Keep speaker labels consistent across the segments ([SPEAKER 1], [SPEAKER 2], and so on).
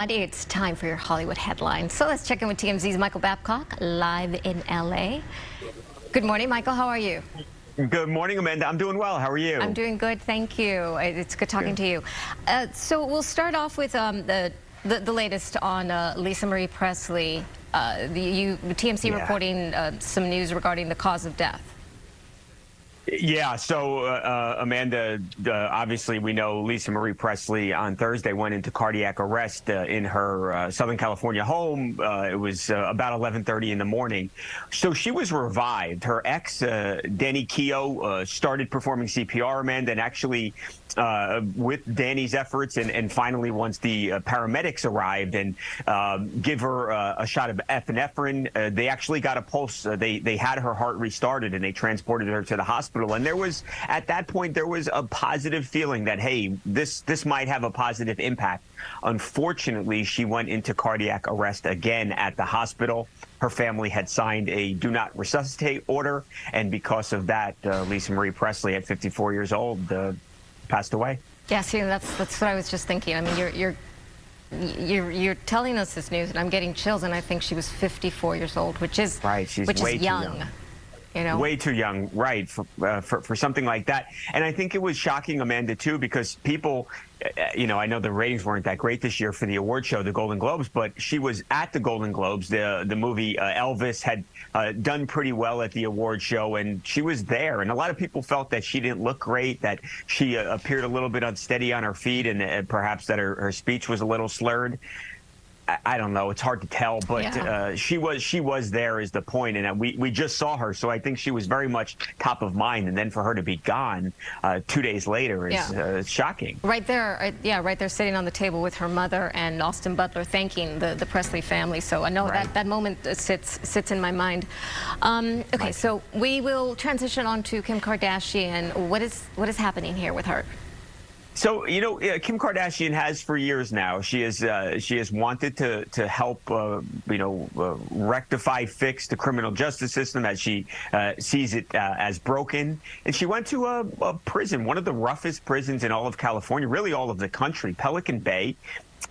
[SPEAKER 1] It's time for your Hollywood headlines. So let's check in with TMZ's Michael Babcock live in LA. Good morning, Michael. How are you?
[SPEAKER 2] Good morning, Amanda. I'm doing well. How are you?
[SPEAKER 1] I'm doing good. Thank you. It's good talking good. to you. Uh, so we'll start off with um, the, the, the latest on uh, Lisa Marie Presley. Uh, the, you, TMZ yeah. reporting uh, some news regarding the cause of death.
[SPEAKER 2] Yeah, so uh, uh, Amanda, uh, obviously we know Lisa Marie Presley on Thursday went into cardiac arrest uh, in her uh, Southern California home. Uh, it was about 11:30 in the morning. So she was revived. Her ex, Danny Keough, started performing CPR, Amanda, and actually uh, with Danny's efforts, and, and finally, once the uh, paramedics arrived and um, give her uh, a shot of epinephrine, uh, they actually got a pulse. Uh, they they had her heart restarted, and they transported her to the hospital. And there was at that point there was a positive feeling that hey, this this might have a positive impact. Unfortunately, she went into cardiac arrest again at the hospital. Her family had signed a do not resuscitate order, and because of that, uh, Lisa Marie Presley, at 54 years old, passed away.
[SPEAKER 1] Yeah, see, that's that's what I was just thinking. I mean, you're you're you're, you're telling us this news, and I'm getting chills. And I think she was 54 years old, which is
[SPEAKER 2] right. She's
[SPEAKER 1] which
[SPEAKER 2] way
[SPEAKER 1] is young.
[SPEAKER 2] Too young.
[SPEAKER 1] You know?
[SPEAKER 2] Way too young, right, for, uh, for, for something like that. And I think it was shocking, Amanda, too, because people, uh, you know, I know the ratings weren't that great this year for the award show, the Golden Globes, but she was at the Golden Globes. The the movie uh, Elvis had uh, done pretty well at the award show, and she was there. And a lot of people felt that she didn't look great, that she uh, appeared a little bit unsteady on her feet, and uh, perhaps that her, her speech was a little slurred. I don't know. It's hard to tell, but yeah. uh, she was she was there is the point, and uh, we we just saw her, so I think she was very much top of mind. And then for her to be gone uh, two days later is yeah. Uh, shocking.
[SPEAKER 1] Right there, uh, yeah, right there, sitting on the table with her mother and Austin Butler, thanking the the Presley family. So I know right. that that moment sits sits in my mind. Um, okay, right. so we will transition on to Kim Kardashian. What is what is happening here with her?
[SPEAKER 2] So you know, Kim Kardashian has for years now. She has uh, she has wanted to to help uh, you know uh, rectify, fix the criminal justice system as she uh, sees it uh, as broken. And she went to a, a, prison, one of the roughest prisons in all of California, really all of the country, Pelican Bay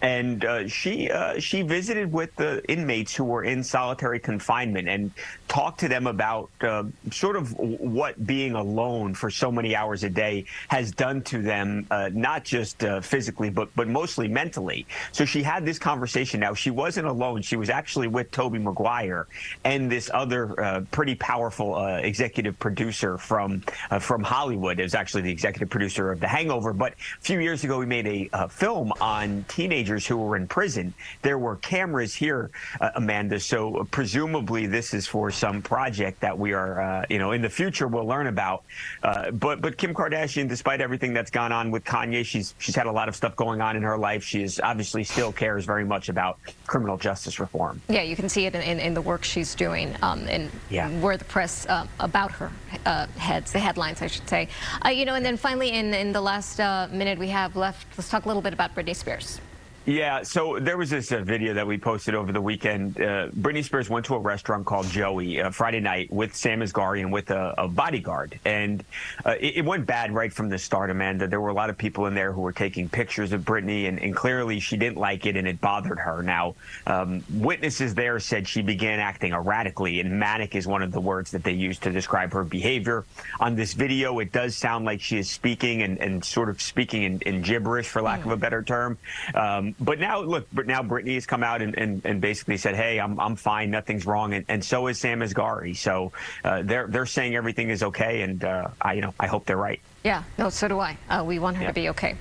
[SPEAKER 2] and uh, she uh, she visited with the inmates who were in solitary confinement and talked to them about uh, sort of what being alone for so many hours a day has done to them, uh, not just uh, physically but but mostly mentally. So she had this conversation. Now she wasn't alone; she was actually with Tobey Maguire and this other uh, pretty powerful executive producer from from Hollywood. Was actually the executive producer of The Hangover. But a few years ago, we made a, film on teenagers teenagers who were in prison. There were cameras here, uh, Amanda. So uh, presumably this is for some project that we are, uh, you know, in the future we'll learn about. Uh, but but Kim Kardashian, despite everything that's gone on with Kanye, she's she's had a lot of stuff going on in her life. She is obviously still cares very much about criminal justice reform.
[SPEAKER 1] Yeah, you can see it in, in, in the work she's doing um, and yeah. where the press uh, about her uh, heads, the headlines, I should say. you know, and then finally, in, in the last minute we have left, let's talk a little bit about Britney Spears.
[SPEAKER 2] Yeah, so there was this uh, video that we posted over the weekend. Uh, Britney Spears went to a restaurant called Joey uh, Friday night with Sam Asghari and with a, a bodyguard, and uh, it, it, went bad right from the start. Amanda, there were a lot of people in there who were taking pictures of Britney, and, and clearly she didn't like it, and it bothered her. Now, um, witnesses there said she began acting erratically, and manic is one of the words that they used to describe her behavior. On this video, it does sound like she is speaking and, and sort of speaking in, in gibberish, for lack mm. of a better term. Um, but now, look, but now Britney has come out and, and, and basically said, "Hey, I'm I'm fine, nothing's wrong," and, and so is Sam Asghari. So uh, they're they're saying everything is okay, and uh, I you know I hope they're right.
[SPEAKER 1] Yeah, no, so do I. Uh, we want her yeah. to be okay.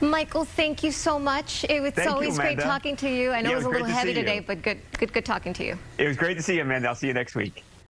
[SPEAKER 1] Michael, thank you so much. It was
[SPEAKER 2] thank
[SPEAKER 1] always
[SPEAKER 2] you,
[SPEAKER 1] great talking to you. I know yeah, it was, it was a little heavy to today, but good, good, good talking to you.
[SPEAKER 2] It was great to see you, Amanda. I'll see you next week.